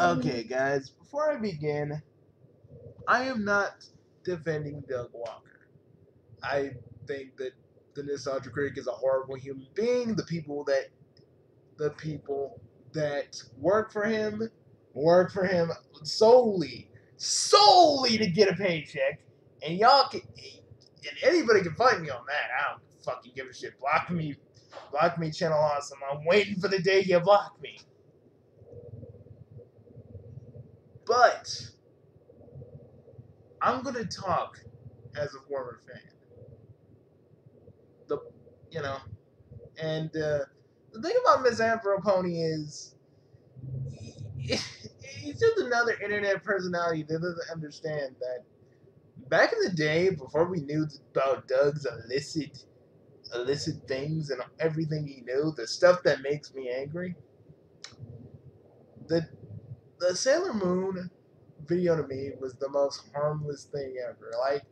Okay, guys, before I begin, I am not defending Doug Walker. I think that the Nostalgia Critic is a horrible human being. The people that the people that work for him work for him solely, solely to get a paycheck. And y'all can, and anybody can find me on that. I don't fucking give a shit. Block me, block me, Channel Awesome. I'm waiting for the day you block me. But I'm gonna talk as a former fan. The you know, and uh, the thing about Misanthropony is he, he's just another internet personality that doesn't understand that back in the day, before we knew about Doug's illicit illicit things and everything he knew, the stuff that makes me angry, the the Sailor Moon video to me was the most harmless thing ever. Like,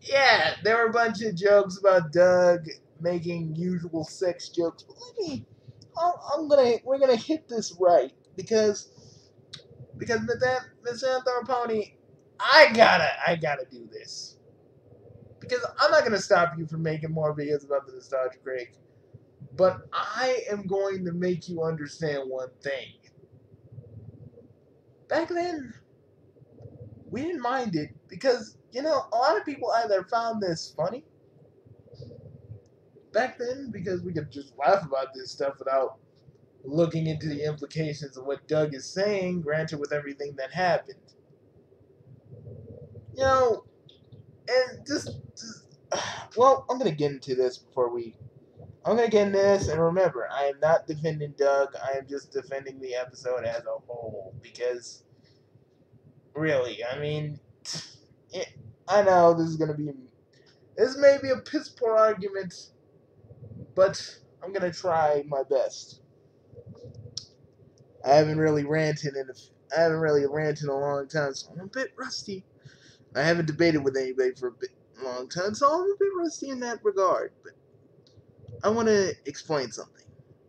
yeah, there were a bunch of jokes about Doug making usual sex jokes, but let me, I'm, gonna, we're gonna hit this right because, because with that misanthropony, I gotta, I gotta do this because I'm not gonna stop you from making more videos about the nostalgia break, but I am going to make you understand one thing back then, we didn't mind it because, you know, a lot of people either found this funny back then because we could just laugh about this stuff without looking into the implications of what Doug is saying, granted, with everything that happened. You know, and just, just well, I'm going to get into this before we I'm gonna get in this, and remember, I am not defending Doug. I am just defending the episode as a whole because, really, I mean, I know this is gonna be, this may be a piss poor argument, but I'm gonna try my best. I haven't really ranted in a, I haven't really ranted in a long time, so I'm a bit rusty. I haven't debated with anybody for a bit, long time, so I'm a bit rusty in that regard, but. I want to explain something.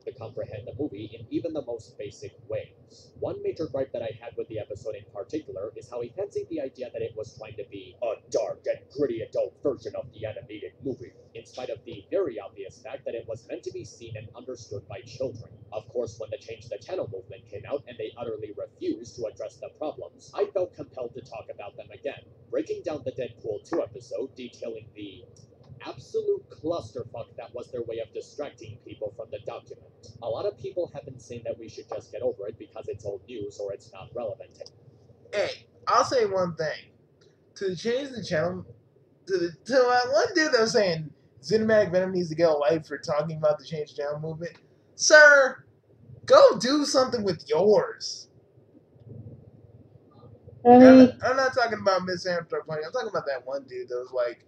To comprehend the movie in even the most basic ways. One major gripe that I had with the episode in particular is how he fancied the idea that it was trying to be a dark and gritty adult version of the animated movie, in spite of the very obvious fact that it was meant to be seen and understood by children. Of course, when the Change the Channel movement came out and they utterly refused to address the problems, I felt compelled to talk about them again, breaking down the Deadpool 2 episode detailing the absolute clusterfuck that was their way of distracting people from the document. A lot of people have been saying that we should just get over it because it's old news or it's not relevant. Hey, I'll say one thing. To change the channel, to, the, to that one dude that was saying Cinematic Venom needs to get a life for talking about the change the channel movement, sir, go do something with yours. I'm, not, I'm not talking about Miss Hampton. I'm talking about that one dude that was like,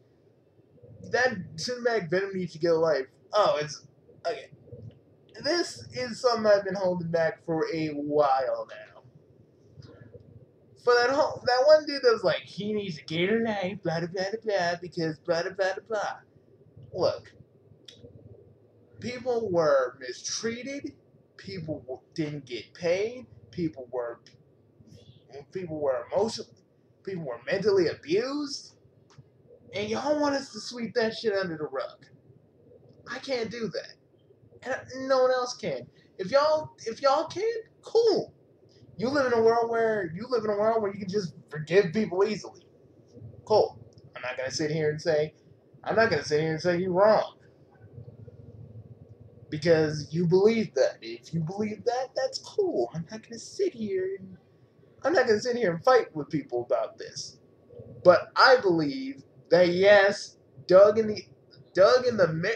that cinematic Venom needs to get a life. Oh, it's okay. This is something I've been holding back for a while now. For that whole that one dude that was like, he needs to get a life, blah blah blah blah, because blah blah blah blah. Look, people were mistreated. People didn't get paid. People were people were emotional. People were mentally abused and y'all want us to sweep that shit under the rug. I can't do that. And no one else can. If y'all if y'all can, cool. You live in a world where you live in a world where you can just forgive people easily. Cool. I'm not gonna sit here and say I'm not gonna sit here and say you're wrong. Because you believe that. If you believe that, that's cool. I'm not gonna sit here and I'm not gonna sit here and fight with people about this. But I believe that yes, Doug and the Doug and the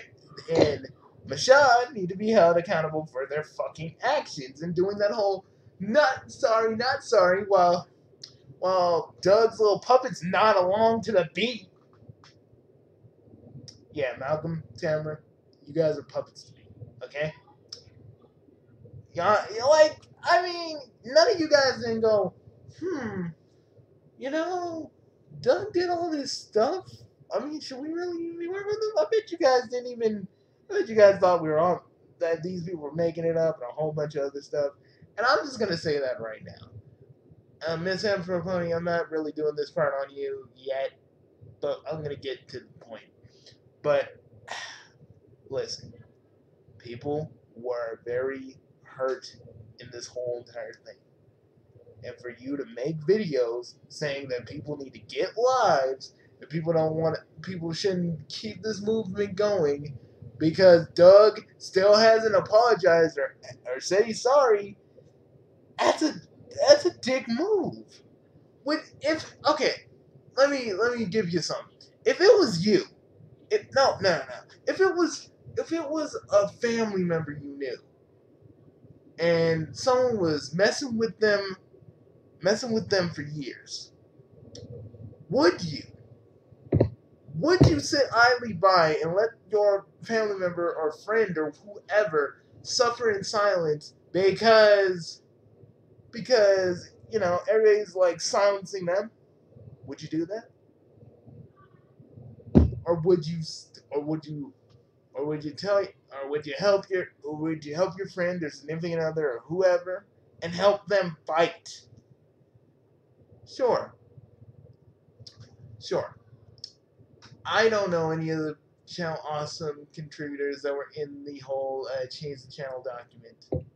and Michonne need to be held accountable for their fucking actions and doing that whole not sorry, not sorry while while Doug's little puppets nod along to the beat. Yeah, Malcolm, Tamara, you guys are puppets to me, okay? Yeah, like, I mean, none of you guys didn't go, hmm, you know, Doug did all this stuff. I mean, should we really be working with? I bet you guys didn't even. I bet you guys thought we were on that these people were making it up and a whole bunch of other stuff. And I'm just gonna say that right now. uh, Miss Pony, I'm not really doing this part on you yet, but I'm gonna get to the point. But listen, people were very hurt in this whole entire thing. And for you to make videos saying that people need to get lives, that people don't want people shouldn't keep this movement going because Doug still hasn't apologized or, or said he's sorry, that's a that's a dick move. When if okay, let me let me give you something. If it was you, if no no no, if it was if it was a family member you knew, and someone was messing with them, messing with them for years, would you? Would you sit idly by and let your family member or friend or whoever suffer in silence because because you know everybody's like silencing them? Would you do that? Or would you or would you or would you tell or would you help your or would you help your friend or significant other or whoever and help them fight? Sure. Sure. I don't know any of the channel awesome contributors that were in the whole uh, change the channel document.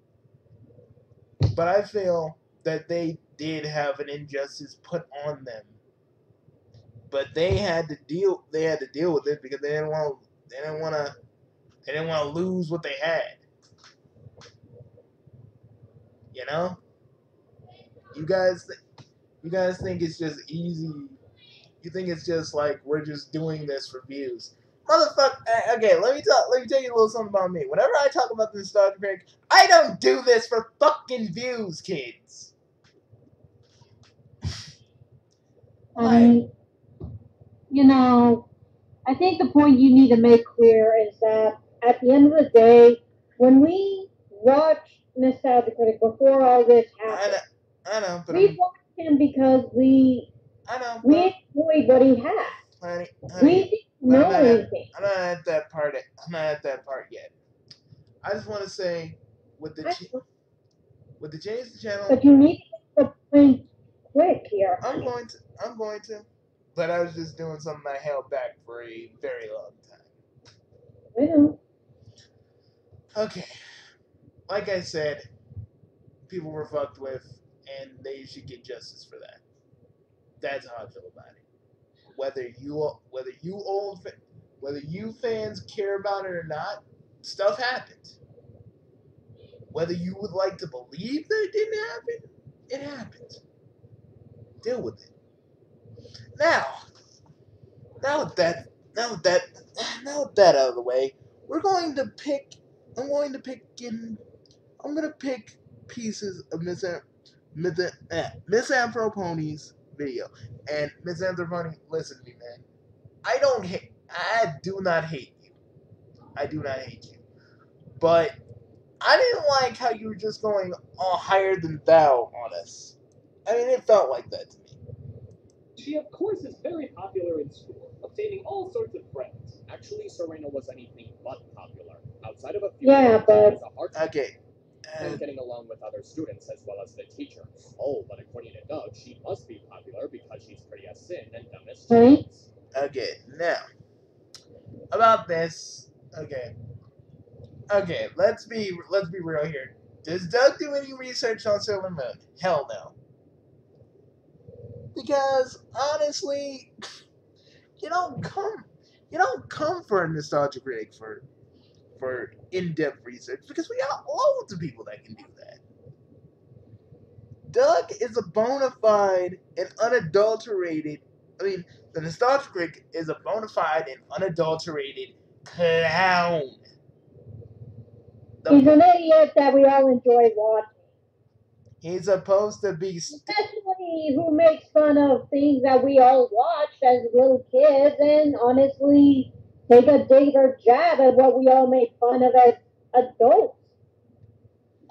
But I feel that they did have an injustice put on them. But they had to deal they had to deal with it because they didn't want they didn't want to they didn't want to lose what they had. You know? You guys you guys think it's just easy you think it's just like we're just doing this for views. Motherfucker. Okay, let me talk. Let me tell you a little something about me. Whenever I talk about this Star Trek, I don't do this for fucking views, kids. Um, you know, I think the point you need to make clear is that at the end of the day, when we watch Miss Critic before all this happened, I know, I know we I'm, watched him because we I know. we enjoyed what he had. honey, We didn't know I'm not at- anything. I'm not at that part. I'm not at that part yet. I just want to say, with the ch- with the change the channel, But you need to get the point quick here. I'm going to. I'm going to. But I was just doing something I held back for a very long time. I know. Okay. Like I said, people were fucked with, and they should get justice for that. That's how I feel about it. Whether you, whether you old, whether you fans care about it or not, stuff happens. Whether you would like to believe that it didn't happen, it happened. Deal with it. Now, now with that, now with that, now with that out of the way, we're going to pick. I'm going to pick in. I'm gonna pick pieces of Miss Am- Miss, eh, Miss video. And Miss Anthropony, listen to me, man. I don't hate. I do not hate you. I do not hate you. But I didn't like how you were just going all higher than thou on us. I mean, it felt like that to me. She, of course, is very popular in school, obtaining all sorts of friends. Actually, Serena was anything but popular. Outside of a few Yeah, but- she was a hard Okay. And getting along with other students as well as the teacher. Oh, but according to Doug, she must be popular because she's pretty as sin and dumb as hmm? Right. cheese. Okay, now about this. Okay, okay. Let's be let's be real here. Does Doug do any research on Sailor Moon? Hell no. Because honestly, you don't come you don't come for a nostalgic critic for for in-depth research because we got loads of people that can do that. Doug is a bona fide and unadulterated. I mean, the nostalgia critic is a bona fide and unadulterated clown. The- He's an idiot that we all enjoy watching. he's supposed to be. Especially who makes fun of things that we all watched as little kids and honestly take a dig or jab at what we all made fun of as adults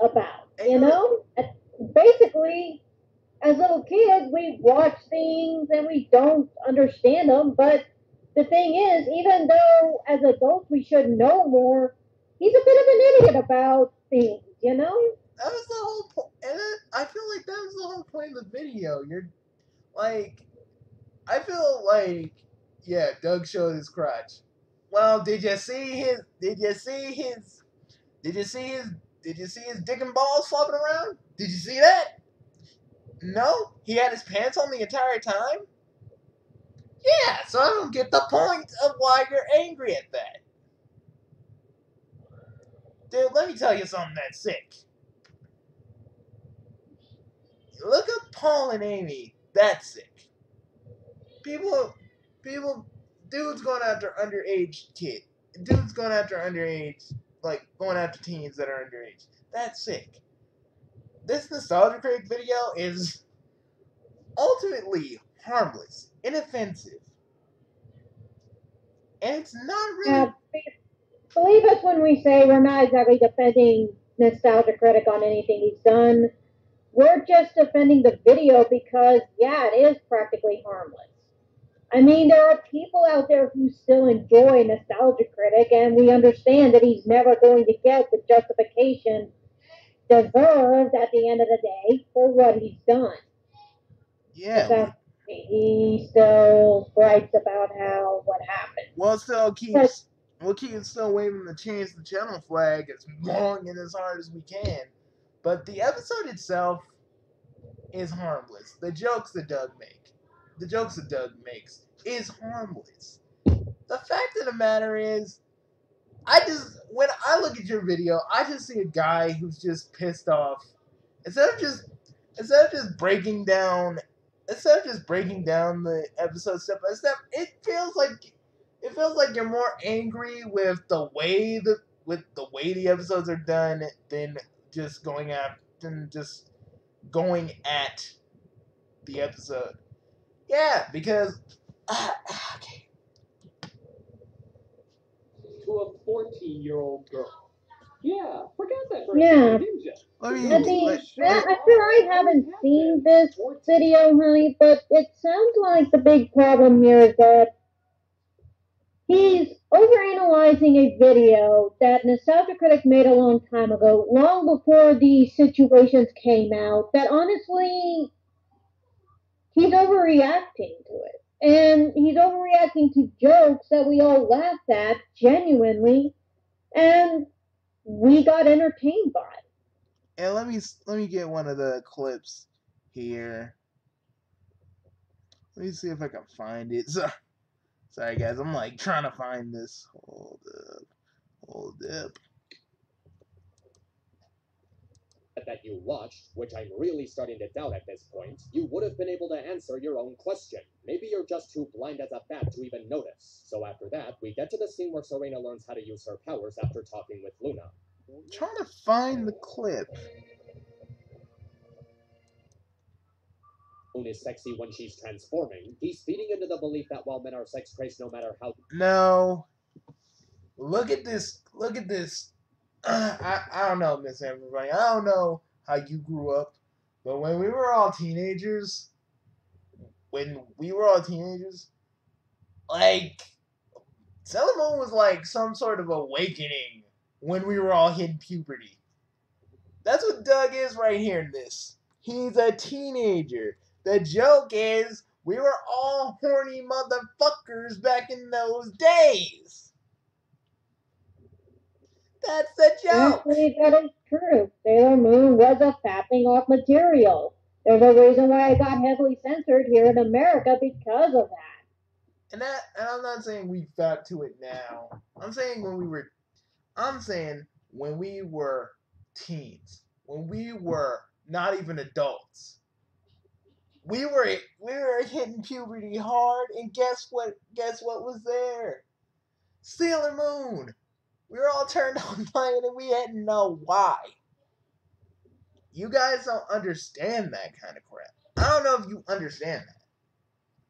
about. You know? Basically, as little kids, we watch things and we don't understand them, but the thing is, even though as adults we should know more, he's a bit of an idiot about things, you know? that was the whole point. And I feel like that was the whole point of the video. You're like, I feel like, yeah, Doug showed his crotch. Well, did you see his? Did you see his? Did you see his? Did you see his dick and balls flopping around? Did you see that? No, he had his pants on the entire time. Yeah, so I don't get the point of why you're angry at that. Dude, let me tell you something that's sick. Look at Paul and Amy. That's sick. People, people, dudes going after underage kid. Dudes going after underage, like going after teens that are underage. That's sick. This Nostalgia Critic video is ultimately harmless, inoffensive, and it's not really. Yeah, believe us when we say we're not exactly defending Nostalgia Critic on anything he's done. We're just defending the video because, yeah, it is practically harmless. I mean, there are people out there who still enjoy Nostalgia Critic, and we understand that he's never going to get the justification deserved at the end of the day for what he's done. Yeah. He still writes about how what happened. Well, still keeps we'll keep still waving the change the channel flag as long and as hard as we can. But the episode itself is harmless. The jokes that Doug make, the jokes that Doug makes, is harmless. The fact of the matter is, I just when I look at your video, I just see a guy who's just pissed off. Instead of just instead of just breaking down instead of just breaking down the episode step by step, it feels like it feels like you're more angry with the way the with the way the episodes are done than just going at than just going at the episode. Yeah, because uh, okay. To a 14 year old girl. Yeah, forget that for a Yeah. second, didn't you? Let me I mean, let- I, I feel I haven't seen this video, honey, but it sounds like the big problem here is that he's overanalyzing a video that Nostalgia Critic made a long time ago, long before these situations came out, that honestly, he's overreacting to it. And he's overreacting to jokes that we all laughed at genuinely, and we got entertained by. and let me let me get one of the clips here. Let me see if I can find it. So, sorry guys, I'm like trying to find this. Hold up, hold up. That you watched, which I'm really starting to doubt at this point, you would have been able to answer your own question. Maybe you're just too blind as a bat to even notice. So after that, we get to the scene where Serena learns how to use her powers after talking with Luna. trying to find the clip. Luna is sexy when she's transforming. He's feeding into the belief that while men are sex crazed no matter how No. Look at this. Look at this. I, I don't know, Miss Everybody. I don't know how you grew up, but when we were all teenagers, when we were all teenagers, like Sailor Moon was like some sort of awakening when we were all hitting puberty. That's what Doug is right here in this. He's a teenager. The joke is we were all horny motherfuckers back in those days. That's the joke. Actually, that is true. Sailor Moon was a fapping off material. There's a reason why it got heavily censored here in America because of that. And that and I'm not saying we fap to it now. I'm saying when we were I'm saying when we were teens. When we were not even adults. We were we were hitting puberty hard and guess what guess what was there? Sailor Moon. We were all turned on by it and we didn't know why. You guys don't understand that kind of crap. I don't know if you understand that.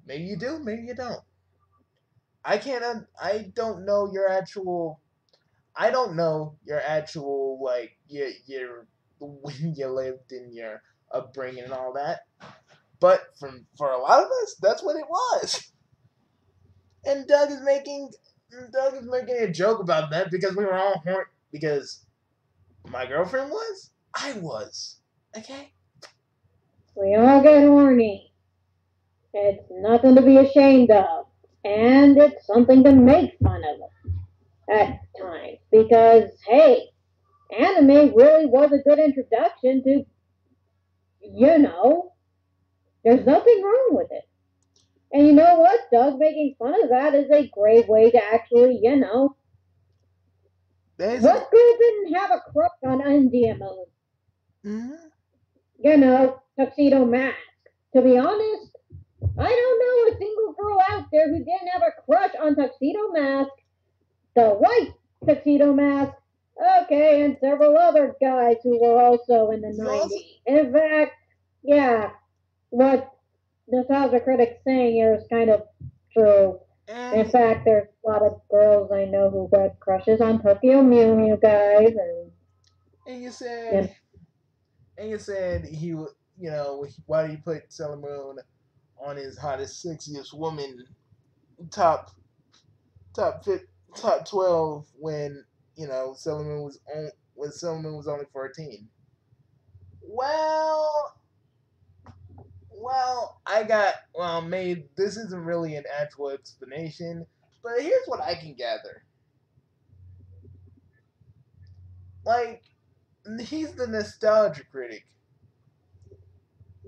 Maybe you do, maybe you don't. I can't. Un- I don't know your actual. I don't know your actual like your your when you lived and your upbringing and all that. But from for a lot of us, that's what it was. And Doug is making Doug is making a joke about that because we were all horny. Because my girlfriend was, I was. Okay. We all get horny. It's nothing to be ashamed of. And it's something to make fun of at times. Because, hey, anime really was a good introduction to, you know, there's nothing wrong with it. And you know what? Doug making fun of that is a great way to actually, you know, There's what girl didn't have a crush on India Moon? Mhm. you know, tuxedo mask. To be honest, I don't know a single girl out there who didn't have a crush on tuxedo mask, the white tuxedo mask, okay, and several other guys who were also in the 90s. In fact, yeah, what Nostalgia Critic's saying here is kind of true. In fact, there's a lot of girls I know who had crushes on Tokyo Mew Mew guys, and and you said, and you said he, you know, why did he put Sailor Moon on his hottest, sexiest woman top, top fit, top twelve when you know Sailor Moon was on when Sailor Moon was only fourteen. Well, well, I got well. Made this isn't really an actual explanation, but here's what I can gather. Like, he's the nostalgia critic.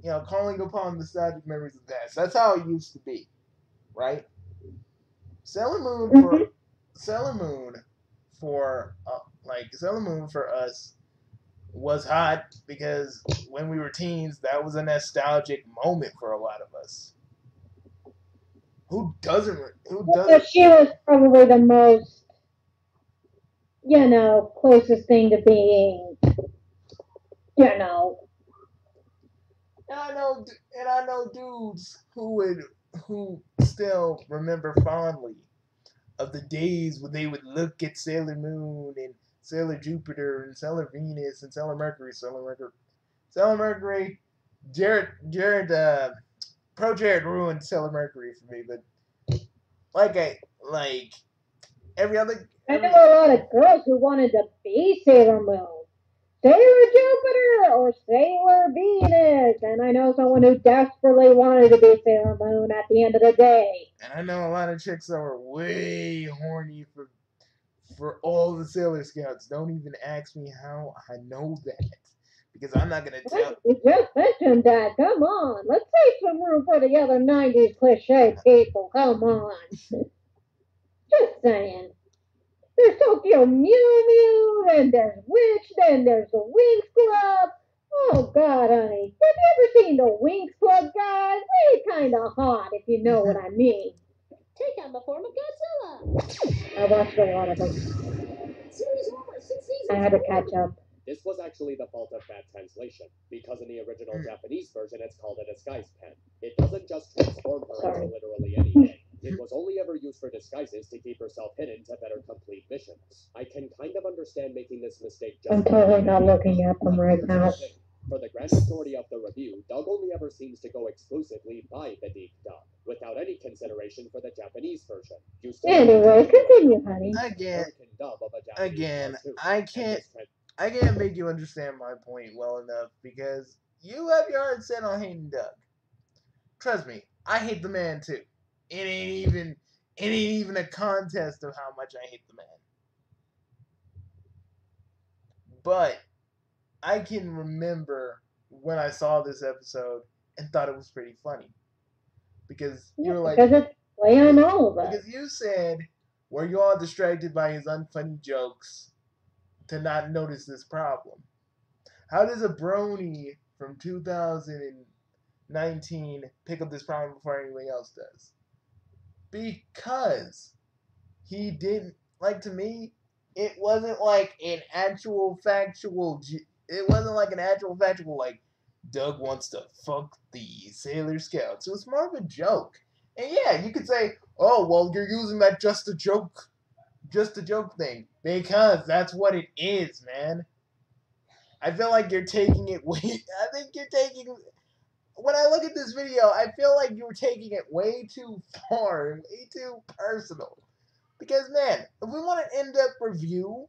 You know, calling upon nostalgic memories of the past. That's how it used to be, right? Sailor Moon for Mhm. Sailor Moon for uh, like Sailor Moon for us was hot because when we were teens, that was a nostalgic moment for a lot of us. Who doesn't? Who doesn't? she was probably the most, you know, closest thing to being, you know, And I know, and I know dudes who would, who still remember fondly of the days when they would look at Sailor Moon and Sailor Jupiter and Sailor Venus and Sailor Mercury, Sailor Mercury, Sailor Mercury. Jared, Jared, uh, Pro Jared ruined Sailor Mercury for me, but like I like every other. I know a lot of girls who wanted to be Sailor Moon, Sailor Jupiter, or Sailor Venus, and I know someone who desperately wanted to be Sailor Moon at the end of the day. And I know a lot of chicks that were way horny for for all the Sailor Scouts. Don't even ask me how I know that. Because I'm not gonna tell You just mentioned that. Come on, let's save some room for the other '90s cliche people. Come on. just saying. There's Tokyo Mew Mew, then there's Witch, then there's the Winx Club. Oh God, honey, have you ever seen the Winx Club guys? They kind of hot, if you know what I mean. Take on the form of Godzilla. I watched a lot of them. Series over six seasons. I had to catch up. This was actually the fault of bad translation, because in the original Mm. Japanese version it's called a disguise pen. It doesn't just transform her Sorry. into literally anything. It was only ever used for disguises to keep herself hidden to better complete missions. I can kind of understand making this mistake just I'm totally not looking at them right now. For the grand majority of the review, Doug only ever seems to go exclusively by the deep dub, without any consideration for the Japanese version. You still Anyway, continue, honey. again. Dub of a Again, I can't. this trend I can't make you understand my point well enough because you have your heart set on hating Doug. Trust me, I hate the man too. It ain't even it ain't even a contest of how much I hate the man. But I can remember when I saw this episode and thought it was pretty funny. Because you were like because it's play on all of us. because you said, were you all distracted by his unfunny jokes to not notice this problem? How does a brony from 2019 pick up this problem before anyone else does? Because he didn't, like to me, it wasn't like an actual factual, j- it wasn't like an actual factual, like, Doug wants to fuck the Sailor Scouts. It was more of a joke. And yeah, you could say, oh, well, you're using that just a joke, just a joke thing. Because that's what it is, man. I feel like you're taking it way, I think you're taking, when I look at this video, I feel like you're taking it way too far, way too personal. Because, man, if we want an in depth review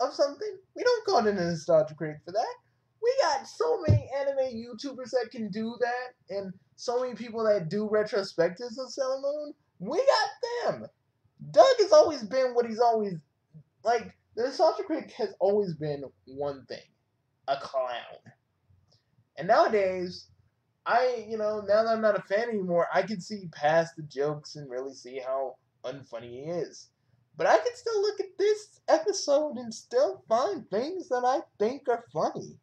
of something, we don't go to the nostalgia critic for that. we got so many anime YouTubers that can do that, and so many people that do retrospectives of Sailor Moon. We got them. Doug has always been what he's always like. The Nostalgia Critic has always been one thing: a clown. And nowadays, I you know now that I'm not a fan anymore, I can see past the jokes and really see how unfunny he is. But I can still look at this episode and still find things that I think are funny.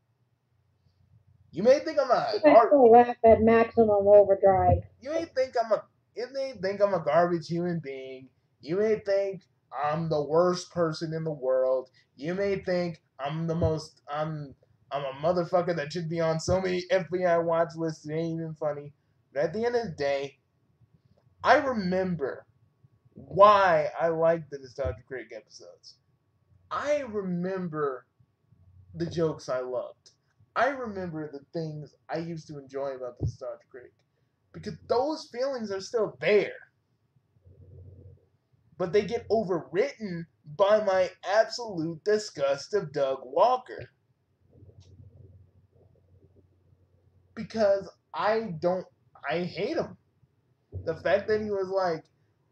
You may think I'm a I gar- still laugh at Maximum Overdrive. you may think I'm a you may think I'm a garbage human being. You may think I'm the worst person in the world. You may think I'm the most I'm I'm a motherfucker that should be on so many FBI watch lists it ain't even funny. But at the end of the day, I remember why I like the Nostalgia Critic episodes. I remember the jokes I loved. I remember the things I used to enjoy about the Nostalgia Critic because those feelings are still there. But they get overwritten by my absolute disgust of Doug Walker. Because I don't, I hate him. The fact that he was like,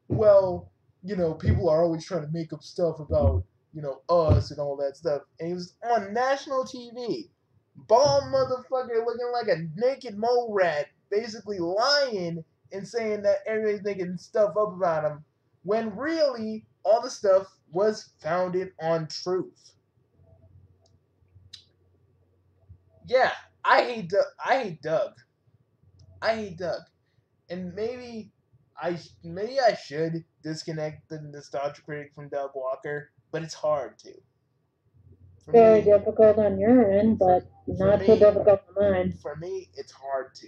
well, you know, people are always trying to make up stuff about, you know, us and all that stuff. And he was on national TV. Bald motherfucker looking like a naked mole rat, basically lying and saying that everybody's making stuff up about him, when really all the stuff was founded on truth. Yeah, I hate Doug. I hate Doug. I hate Doug, and maybe I maybe I should disconnect the nostalgia critic from Doug Walker, but it's hard to. For Very me- difficult on your end, but not so difficult on mine. for me, it's hard to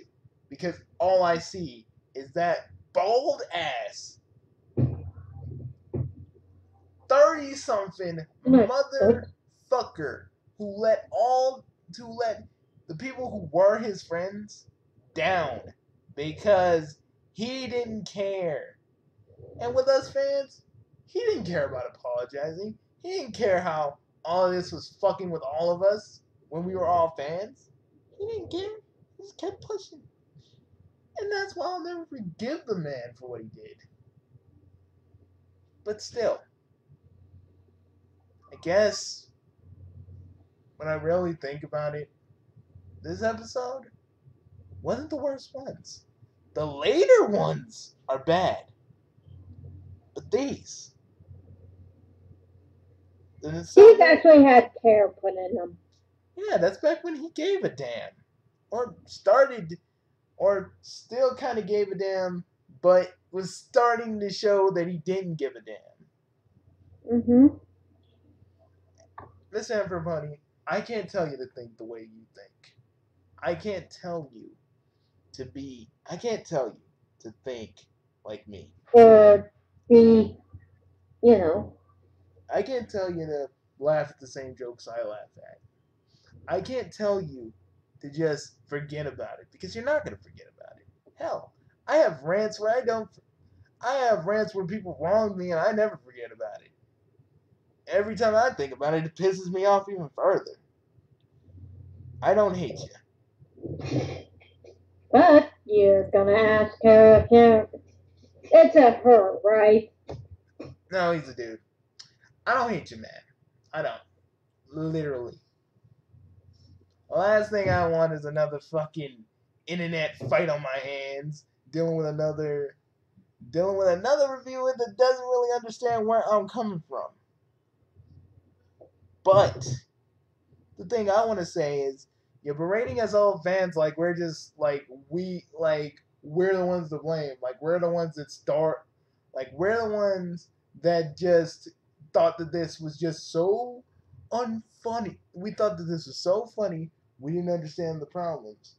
because all I see is that bald ass, thirty something motherfucker who let all to let the people who were his friends down because he didn't care. And with us fans, he didn't care about apologizing. He didn't care how all this was fucking with all of us when we were all fans. He didn't care. He just kept pushing. And that's why I'll never forgive the man for what he did. But still, I guess when I really think about it, this episode wasn't the worst ones. The later ones are bad. But these. the He's actually had care put in them. yeah, that's back when he gave a damn. Or started, or still kind of gave a damn, but was starting to show that he didn't give a damn. Mm-hmm. Listen, everybody, I can't tell you to think the way you think. I can't tell you to be, I can't tell you to think like me. Or be, you know, I can't tell you to laugh at the same jokes I laugh at. I can't tell you to just forget about it because you're not going to forget about it. Hell, I have rants where I don't. I have rants where people wrong me and I never forget about it. Every time I think about it, it pisses me off even further. I don't hate you. But you're gonna ask her if you're, it's a her, right? No, he's a dude. I don't hate you, man. I don't. Literally. Last thing I want is another fucking internet fight on my hands, dealing with another dealing with another reviewer that doesn't really understand where I'm coming from. But the thing I want to say is you're berating us old fans like we're just like we like we're the ones to blame. Like we're the ones that start like we're the ones that just thought that this was just so unfunny. We thought that this was so funny, we didn't understand the problems.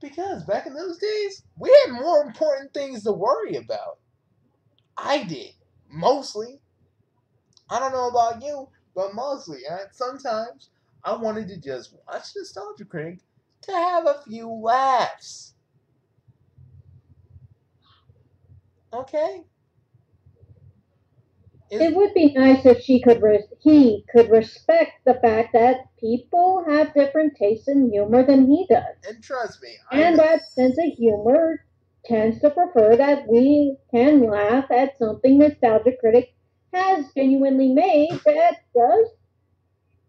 Because back in those days, we had more important things to worry about. I did. Mostly. I don't know about you, but mostly. And sometimes I wanted to just watch Nostalgia Critic to have a few laughs. Okay? It would be nice if she could, res- he could respect the fact that people have different tastes in humor than he does, and trust me, I and that sense of humor tends to prefer that we can laugh at something Nostalgia Critic has genuinely made that does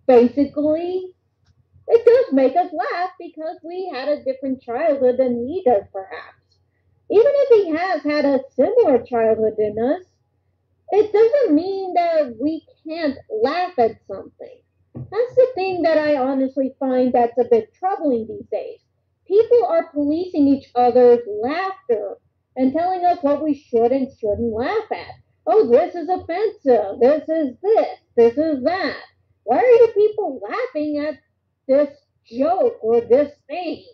basically it does make us laugh because we had a different childhood than he does, perhaps. Even if he has had a similar childhood than us, it doesn't mean that we can't laugh at something. That's the thing that I honestly find that's a bit troubling these days. People are policing each other's laughter and telling us what we should and shouldn't laugh at. Oh, this is offensive. This is this. This is that. Why are you people laughing at this joke or this thing?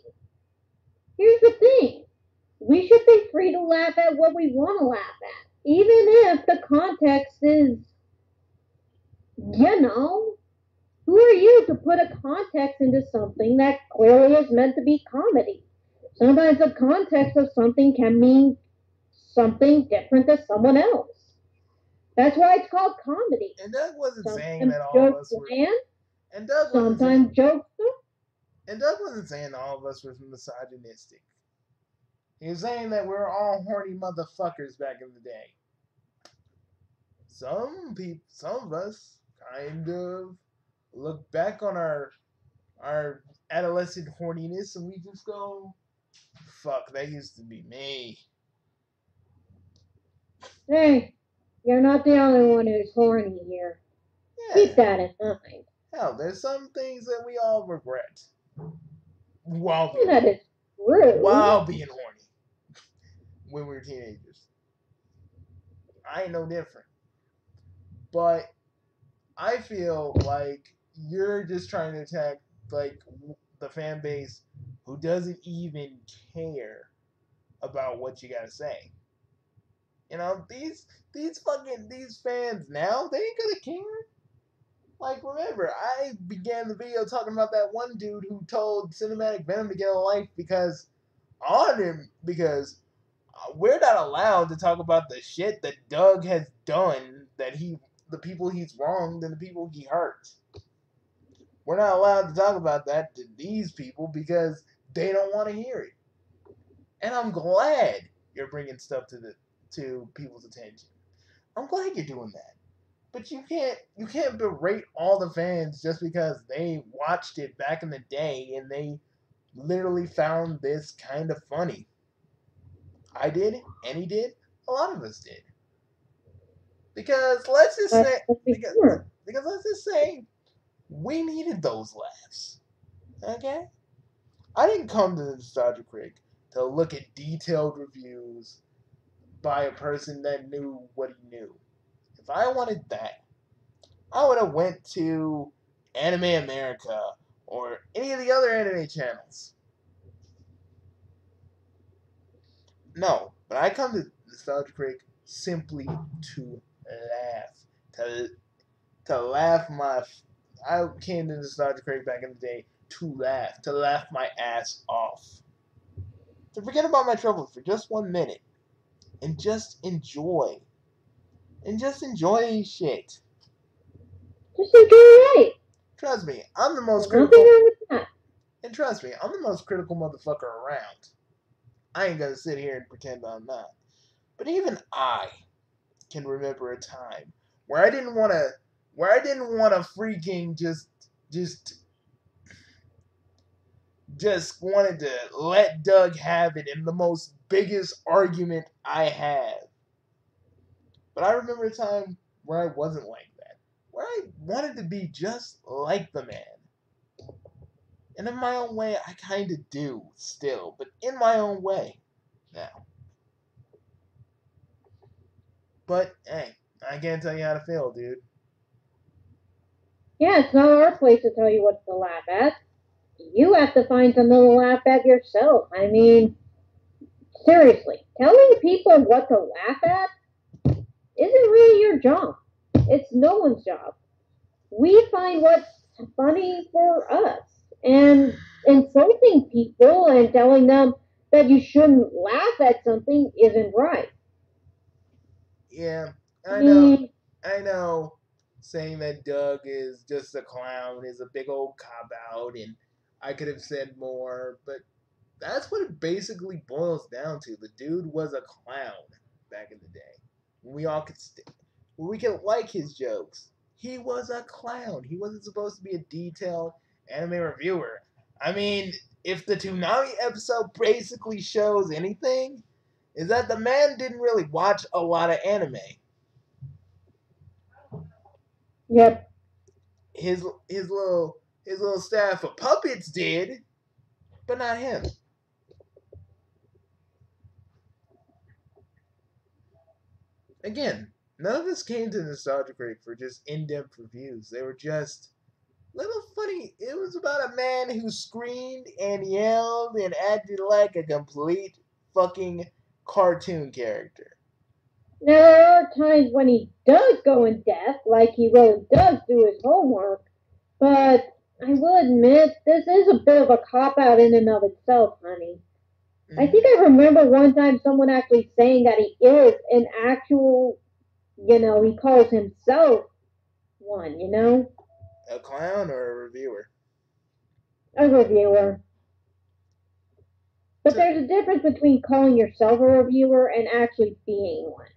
Here's the thing we should be free to laugh at what we want to laugh at, even if the context is, you know, who are you to put a context into something that clearly is meant to be comedy? Sometimes the context of something can mean something different to someone else. That's why it's called comedy. and Doug wasn't saying Sometimes that all of us were. land, And Doug wasn't saying, sometimes jokes and Doug wasn't saying all of us were misogynistic. He was saying that we're all horny motherfuckers back in the day. Some people, some of us, kind of look back on our our adolescent horniness and we just go, "Fuck, that used to be me." Hey, you're not the only one who's horny here. Keep that in mind. hell, there's some things that we all regret while And that is true. while being horny when we were teenagers. I ain't no different. But I feel like you're just trying to attack like the fan base who doesn't even care about what you gotta say. You know, these these fucking these fans now, they ain't gonna care. Like, remember, I began the video talking about that one dude who told Cinematic Venom to get a life because on him because uh, we're not allowed to talk about the shit that Doug has done that he the people he's wronged and the people he hurt. We're not allowed to talk about that to these people because they don't want to hear it. And I'm glad you're bringing stuff to the to people's attention. I'm glad you're doing that. But you can't you can't berate all the fans just because they watched it back in the day and they literally found this kind of funny. I did, and he did, a lot of us did. Because let's just say because, because let's just say we needed those laughs. Okay? I didn't come to the Nostalgia Critic to look at detailed reviews by a person that knew what he knew. If I wanted that, I would have went to Anime America or any of the other anime channels. No, but I come to Nostalgia Critic simply to laugh, to to laugh my. I came to Nostalgia Critic back in the day to laugh, to laugh my ass off, to forget about my troubles for just one minute, and just enjoy, and just enjoy shit. Just enjoy life. Trust me, I'm the most critical. nothing wrong with that. And trust me, I'm the most critical motherfucker around. I ain't gonna sit here and pretend I'm not. But even I can remember a time where I didn't want to, where I didn't want to freaking just, just, just wanted to let Doug have it in the most biggest argument I have. But I remember a time where I wasn't like that, where I wanted to be just like the man. And in my own way, I kind of do still, but in my own way now. But hey, I can't tell you how to feel, dude. Yeah, it's not our place to tell you what to laugh at. You have to find something to laugh at yourself. I mean, seriously, telling people what to laugh at isn't really your job. It's no one's job. We find what's funny for us. And insulting people and telling them that you shouldn't laugh at something isn't right. Yeah, I know. I know saying that Doug is just a clown is a big old cop out, and I could have said more, but that's what it basically boils down to. The dude was a clown back in the day. We all could st- we could like his jokes. He was a clown. He wasn't supposed to be a detailed anime reviewer. I mean, if the Toonami episode basically shows anything, is that the man didn't really watch a lot of anime. Yep. His his little his little staff of puppets did, but not him. Again, none of this came to Nostalgia Critic for just in-depth reviews. They were just little funny. It was about a man who screamed and yelled and acted like a complete fucking cartoon character. Now there are times when he does go in depth, like he really does do his homework, but I will admit this is a bit of a cop out in and of itself, honey. I think I remember one time someone actually saying that he is an actual, you know, he calls himself one, you know, a clown or a reviewer. a reviewer. But there's a difference between calling yourself a reviewer and actually being one.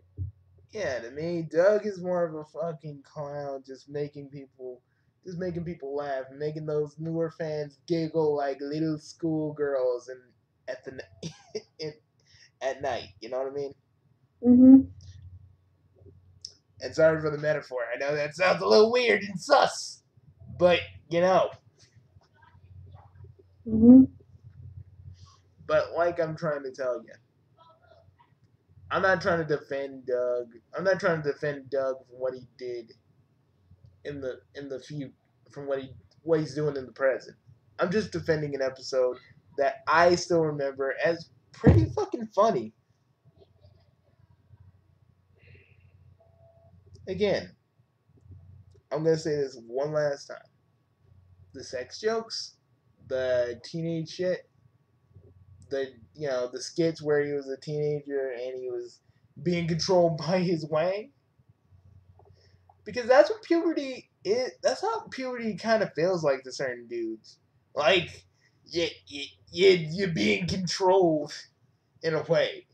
Yeah, to me, Doug is more of a fucking clown, just making people, just making people laugh, making those newer fans giggle like little schoolgirls and at the in, at night. You know what I mean? hmm And sorry for the metaphor. I know that sounds a little weird and sus, but you know. hmm But like I'm trying to tell you, I'm not trying to defend Doug. I'm not trying to defend Doug from what he did in the in the few from what he what he's doing in the present. I'm just defending an episode that I still remember as pretty fucking funny. Again, I'm gonna say this one last time. The sex jokes, the teenage shit, the you know the skits where he was a teenager and he was being controlled by his wang because that's what puberty is that's how puberty kind of feels like to certain dudes like you, you, you, you're being controlled in a way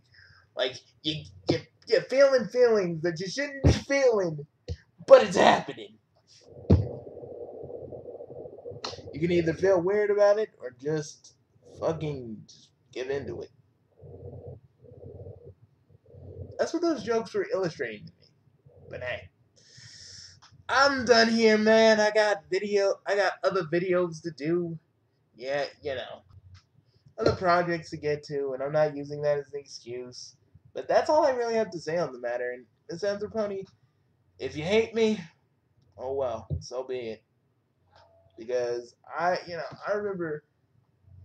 like you, you, you're feeling feelings that you shouldn't be feeling but it's happening you can either feel weird about it or just fucking just get into it. That's what those jokes were illustrating to me. But hey, I'm done here, man. I got video. I got other videos to do. Yeah, you know, other projects to get to, and I'm not using that as an excuse. But that's all I really have to say on the matter. And Miss Anthropony, if you hate me, oh well, so be it. Because I, you know, I remember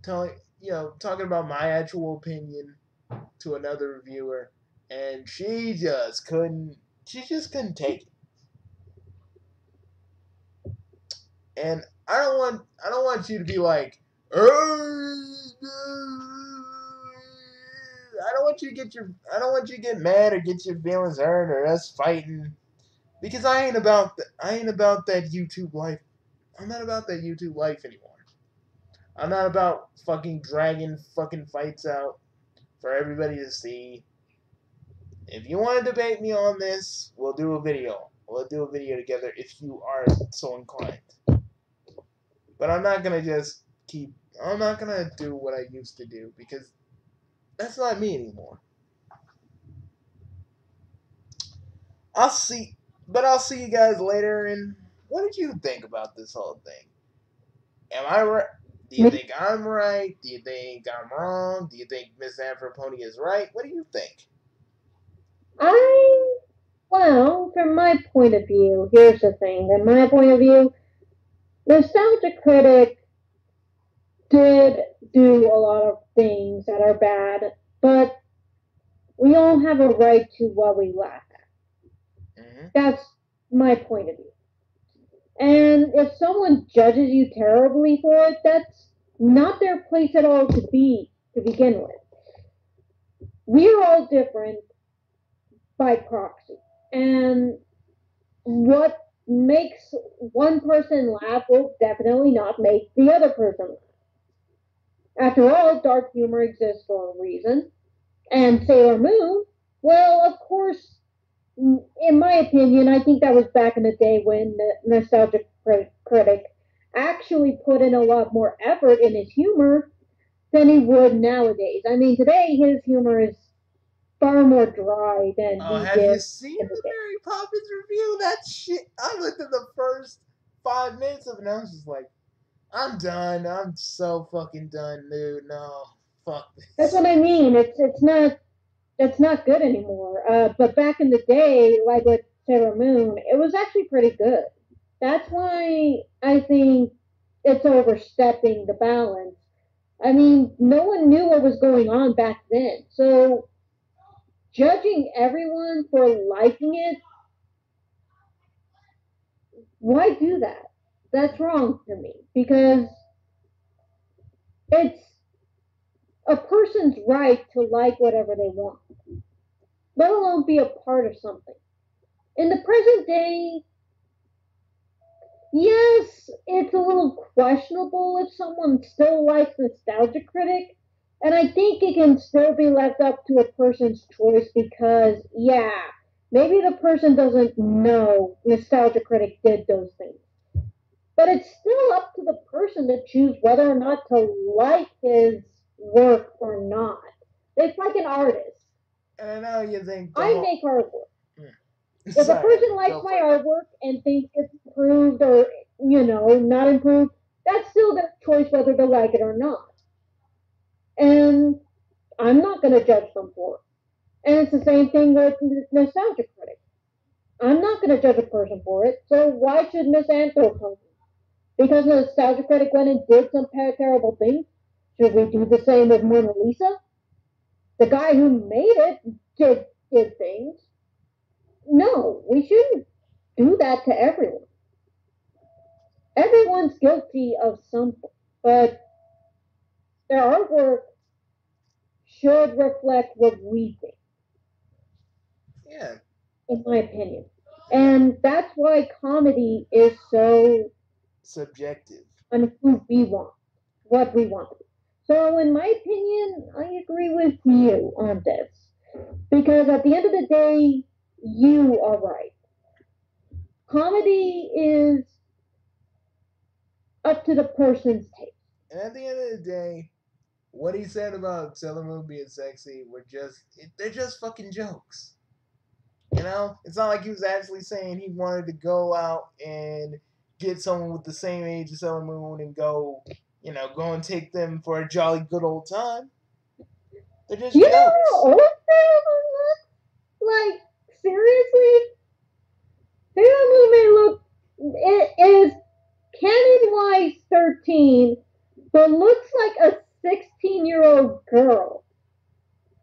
telling, you know, talking about my actual opinion to another reviewer, and she just couldn't, she just couldn't take it. And I don't want, I don't want you to be like, "Uh, I don't want you to get your, I don't want you to get mad or get your feelings hurt or us fighting, because I ain't about, the, I ain't about that YouTube life. I'm not about that YouTube life anymore. I'm not about fucking dragging fucking fights out for everybody to see. If you want to debate me on this, we'll do a video. We'll do a video together if you are so inclined. But I'm not gonna just keep. I'm not gonna do what I used to do because that's not me anymore. I'll see, but I'll see you guys later. And what did you think about this whole thing? Am I right? Do you think I'm right? Do you think I'm wrong? Do you think Miss Anthropony is right? What do you think? I, well, from my point of view, here's the thing. From my point of view, Nostalgia Critic did do a lot of things that are bad, but we all have a right to what we laugh at. hmm That's my point of view. And if someone judges you terribly for it, that's not their place at all to be to begin with. We're all different by proxy. And what makes one person laugh will definitely not make the other person laugh. After all, dark humor exists for a reason. And Sailor Moon, well, of course, in my opinion, I think that was back in the day when the nostalgic critic actually put in a lot more effort in his humor than he would nowadays. I mean, today his humor is far more dry than Oh, he have you seen the Mary Poppins review? That shit. I looked at the first five minutes of it and I was just like, I'm done. I'm so fucking done, dude. No. Fuck this. That's what I mean. It's it's not that's not good anymore. Uh, but back in the day, like with Sailor Moon, it was actually pretty good. That's why I think it's overstepping the balance. I mean, no one knew what was going on back then. So judging everyone for liking it, why do that? That's wrong to me because it's a person's right to like whatever they want, let alone be a part of something. In the present day, yes, it's a little questionable if someone still likes Nostalgia Critic, and I think it can still be left up to a person's choice because, yeah, maybe the person doesn't know Nostalgia Critic did those things. But it's still up to the person to choose whether or not to like his work or not. It's like an artist. And I know you think. the I whole- make artwork. If Sorry, a person likes my artwork and thinks it's improved or, you know, not improved, that's still their choice whether to like it or not. And I'm not going to judge them for it. And it's the same thing with n- Nostalgia Critic. I'm not going to judge a person for it, so why should Miss Anthropology? Because Nostalgia and did some terrible things, should we do the same with Mona Lisa? The guy who made it did, did things. No, we shouldn't do that to everyone. Everyone's guilty of something, but their artwork should reflect what we think, Yeah. in my opinion. And that's why comedy is so Subjective. on who we want, what we want. So, in my opinion, I agree with you um, on this. Because at the end of the day, you are right. Comedy is up to the person's taste. And at the end of the day, what he said about Sailor Moon being sexy were just, they're just fucking jokes. You know? It's not like he was actually saying he wanted to go out and get someone with the same age as Sailor Moon and go, you know, go and take them for a jolly good old time. They're just You know jokes. how old Sailor Moon? Like, seriously? Sailor Moon may look, it is canon wise 13, but looks like a 16 year old girl.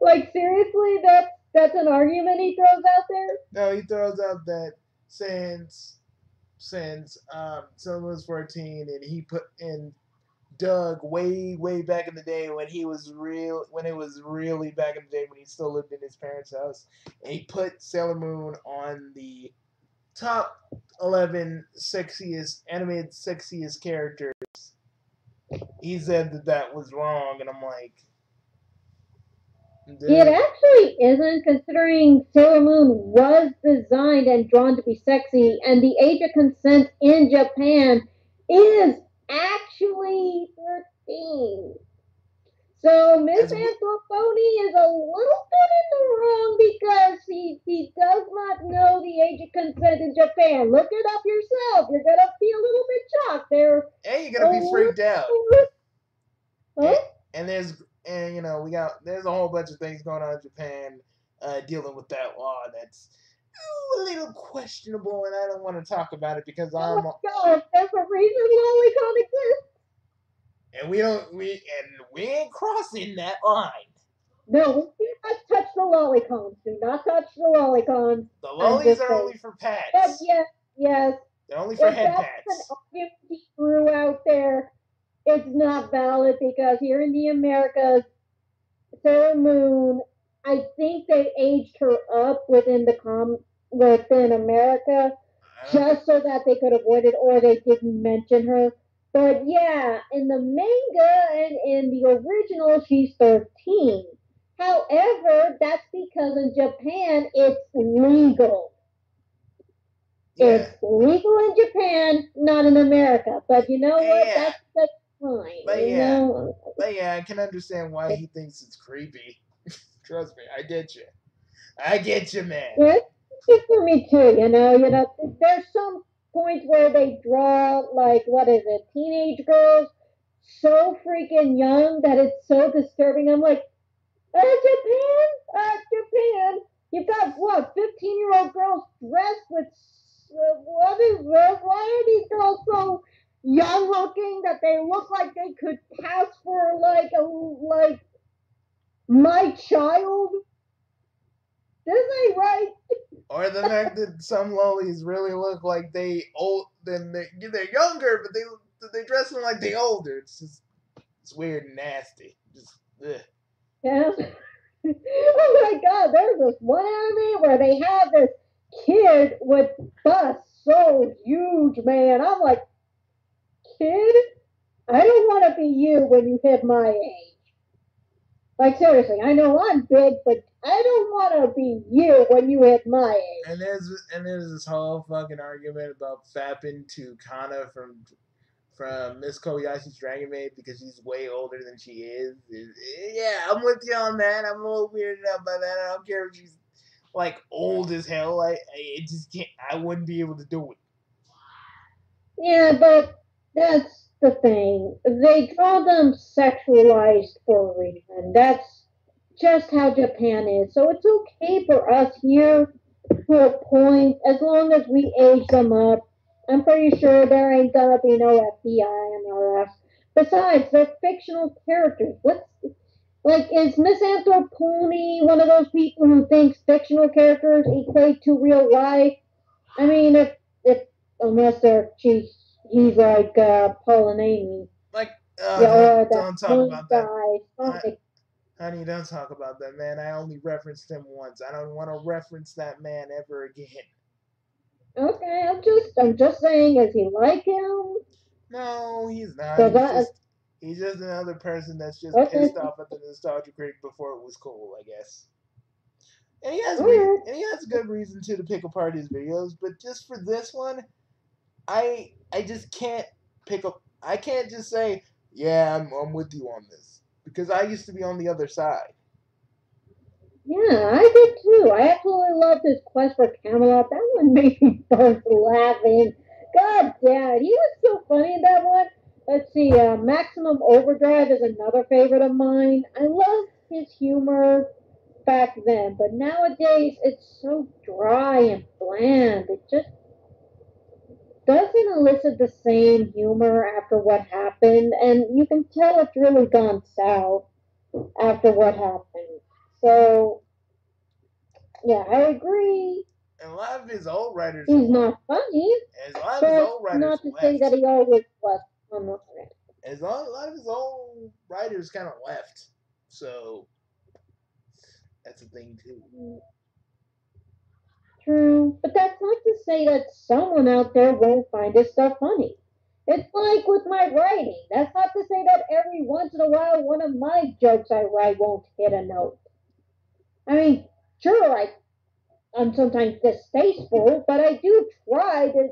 like, seriously? That's, that's an argument he throws out there? No, he throws out that since since um someone was 14 and he put in Doug way way back in the day when he was real when it was really back in the day when he still lived in his parents' house and he put Sailor Moon on the top 11 sexiest animated sexiest characters. He said that that was wrong and I'm like It actually isn't, considering Sailor Moon was designed and drawn to be sexy, and the age of consent in Japan is actually 13. So Miss Anthroponi is a little bit in the wrong because he, he does not know the age of consent in Japan. Look it up yourself. You're going to be a little bit shocked there. and you're gonna be freaked out. Huh? and there's and you know we got there's a whole bunch of things going on in Japan uh, dealing with that law that's a little questionable, and I don't want to talk about it because Oh I'm my god, there's a reason Lolicon exist. and we don't we and we ain't crossing that line. No, do not touch the lolicons. Do not touch the lolicons. The lollies are saying. only for pats. But yes, yes, They're only for if head that's an pats. argument he threw out there, it's not valid because here in the Americas, Sailor Moon I think they aged her up within the com within America uh-huh. just so that they could avoid it or they didn't mention her. But yeah, in the manga and in the original, she's 13. However, that's because in Japan it's legal. yeah. It's legal in Japan, not in America. But you know what? Yeah. That's that's fine. But yeah. know? But yeah, I can understand why he thinks it's creepy. Trust me, I get you. I get you, man. It's good for me too. You know, you know, there's some points where they draw like what is it, teenage girls so freaking young that it's so disturbing. I'm like, uh, Japan, uh, Japan, you've got what, 15 year old girls dressed with uh, what is this? Why are these girls so young looking that they look like they could pass for like a like my child? This ain't right. Or the fact that some lollies really look like they old, then they they're younger, but they they dress them like they older. It's just it's weird and nasty. Just ugh. Yeah. oh my god, there's this one anime where they have this kid with bust so huge, man. I'm like, kid, I don't want to be you when you hit my age. Like seriously, I know I'm big, but I don't want to be you when you hit my age. And there's and there's this whole fucking argument about fapping to Kanna from from Miss Kobayashi's Dragon Maid because she's way older than she is. Yeah, I'm with you on that. I'm a little weirded out by that. I don't care if she's like old as hell. I, I it just can't. I wouldn't be able to do it. Yeah, but that's the thing. They draw them sexualized for a reason. That's just how Japan is. So it's okay for us here to a point as long as we age them up. I'm pretty sure there ain't gonna be no FBI our ass. Besides, they're fictional characters. What's like is Miss Anthroponi one of those people who thinks fictional characters equate to real life? I mean, if if unless they're she's he's like uh, Paul and Amy. Like, uh, yeah, or that don't talk about that. guy. Sonic. Honey, don't talk about that man. I only referenced him once. I don't want to reference that man ever again. Okay, I'm just I'm just saying, is he like him? No, he's not. So he's, that- just, he's just another person that's just Okay. pissed off at the nostalgia critic before it was cool, I guess. And he has re- and he has a good reason to to pick apart his videos, but just for this one, I I just can't pick up. I can't just say, yeah, I'm I'm with you on this because I used to be on the other side. Yeah, I did too. I absolutely loved his quest for Camelot. That one made me burst laughing. God damn he was so funny in that one. Let's see, uh, Maximum Overdrive is another favorite of mine. I loved his humor back then, but nowadays it's so dry and bland. It just doesn't elicit the same humor after what happened, and you can tell it's really gone south after what happened. So, yeah, I agree. And a lot of his old writers, He's not funny, as a lot of his old writers not to left. say that he always was as long, as a lot of his old writers kind of left, so that's a thing too. Mm. True, but that's not to say that someone out there won't find his stuff funny. It's like with my writing. That's not to say that every once in a while one of my jokes I write won't hit a note. I mean, sure, I, I'm sometimes distasteful, but I do try to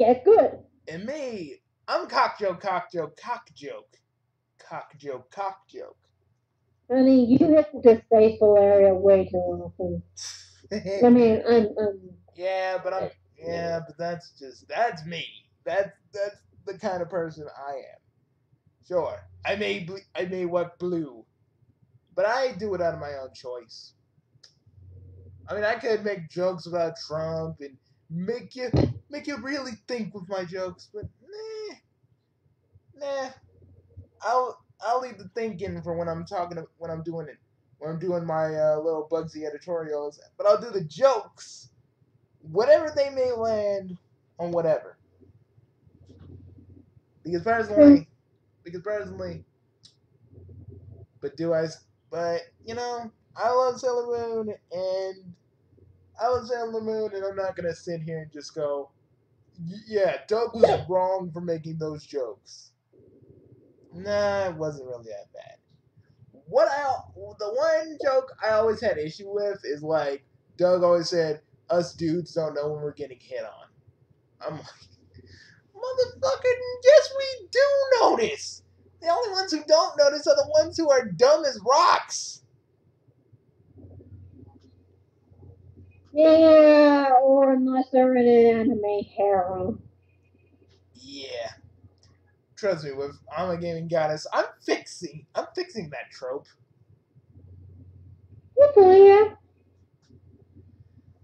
get good. And me, I'm cock joke, cock joke, cock joke, cock joke, cock joke. I mean, you hit the distasteful area way too often. I mean, I'm, I'm yeah, but I'm yeah, but that's just that's me. That's that's the kind of person I am. Sure, I may ble- I may wear blue, but I do it out of my own choice. I mean, I could make jokes about Trump and make you make you really think with my jokes, but nah, nah. I'll I'll leave the thinking for when I'm talking to, when I'm doing it when I'm doing my uh, little Bugsy editorials, but I'll do the jokes, whatever they may land on whatever. Because personally, because personally, but do I But you know, I love Sailor Moon, and I love Sailor Moon, and I'm not gonna sit here and just go, yeah, Doug was wrong for making those jokes. Nah, it wasn't really that bad. What I the one joke I always had issue with is like Doug always said, "Us dudes don't know when we're getting hit on." I'm like, motherfucking, yes, we do notice. The only ones who don't notice are the ones who are dumb as rocks. Yeah, or unless they're in an anime harem. Yeah. Trust me, with I'm a gaming goddess, I'm fixing I'm fixing that trope. Hopefully, yeah.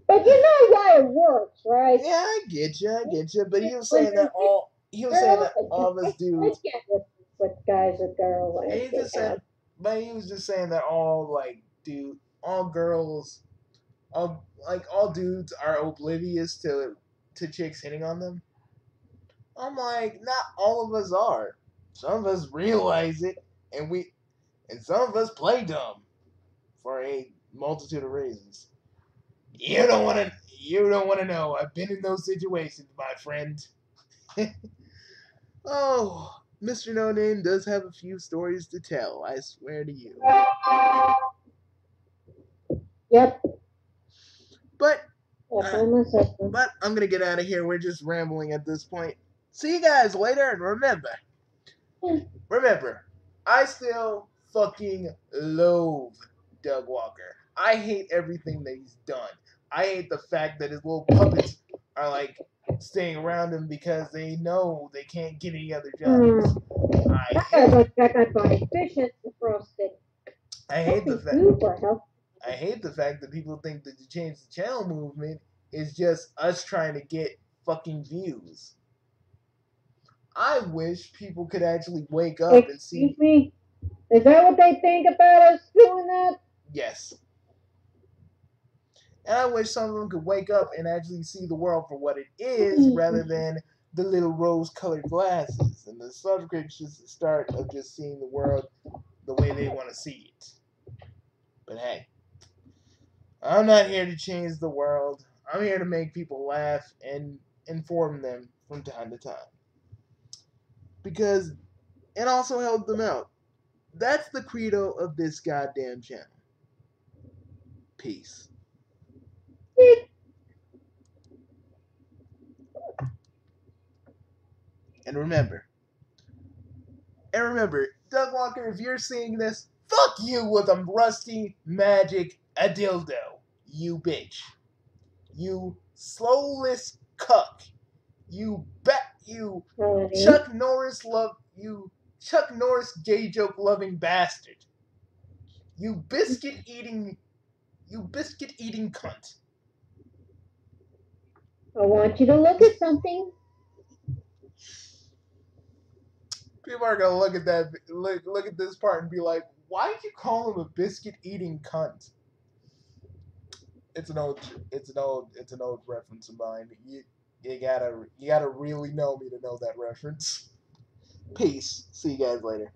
But you know why it works, right? Yeah, I get you, I get you. But he was saying that all he was saying that all of us dudes with, with guys and girls. And he just said, but he was just saying that all like dude, all girls, all like all dudes are oblivious to to chicks hitting on them. I'm like, not all of us are. Some of us realize it, and we, and some of us play dumb, for a multitude of reasons. You don't want to. You don't want to know. I've been in those situations, my friend. oh, Mr. No Name does have a few stories to tell, I swear to you. Yep. But That's on my system. but I'm gonna get out of here. We're just rambling at this point. See you guys later and remember remember, I still fucking loathe Doug Walker. I hate everything that he's done. I hate the fact that his little puppets are like staying around him because they know they can't get any other jobs. Hmm. I That guy's hate like that guy buying fish at the frosted. I hate the fact he do for help? I hate the fact that people think that the change the channel movement is just us trying to get fucking views. I wish people could actually wake up and see Excuse me? Is that what they think about us doing that? yes. And I wish some of them could wake up and actually see the world for what it is mm-hmm. rather than the little rose colored glasses. And the subscription's the start of just seeing the world the way they want to see it. But hey, I'm not here to change the world. I'm here to make people laugh and inform them from time to time. Because it also helped them out. That's the credo of this goddamn channel. Peace. And remember, and remember, Doug Walker, if you're seeing this, fuck you with a rusty magic a dildo, you bitch. You slowless cuck. You bet you Honey. Chuck Norris love you Chuck Norris gay joke loving bastard. You biscuit eating you biscuit eating cunt. I want you to look at something. People are gonna look at that look look at this part and be like, why did you call him a biscuit eating cunt? It's an old it's an old it's an old reference of mine. You you gotta you gotta really know me to know that reference. Peace. See you guys later.